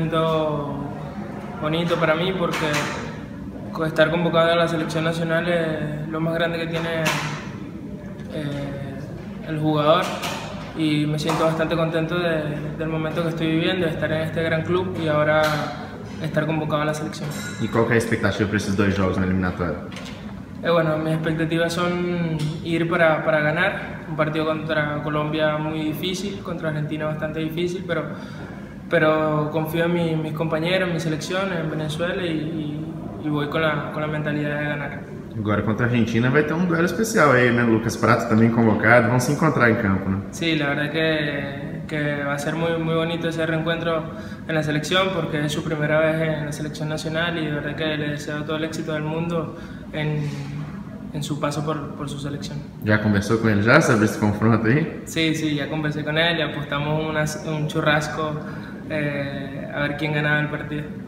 momento bonito para mí porque estar convocado a la selección nacional es lo más grande que tiene eh, el jugador y me siento bastante contento del momento que estoy viviendo, de estar en este gran club y ahora estar convocado a la selección. ¿Y cuál es la expectativa para estos dos juegos en el eliminatorio? Eh, bueno, mis expectativas son ir para, para, ganar, un partido contra Colombia muy difícil, contra Argentina bastante difícil, pero, pero confío en mis compañeros, en mi selección, en Venezuela y, y voy con la, con la mentalidad de ganar. Agora contra a Argentina vai ter um duelo especial aí, né? Lucas Prato também convocado, vão se encontrar em campo, né? Sí, la verdad que, que va a ser muy, muy bonito ese reencuentro en la selección porque es su primera vez en la selección nacional y de verdad que le deseo todo el éxito del mundo en, en su paso por, por, su selección. ¿Ya conversó con él ya sobre este confronto ahí? Sí, sí, ya conversé con él y apostamos una, un churrasco eh, a ver quién ganaba el partido.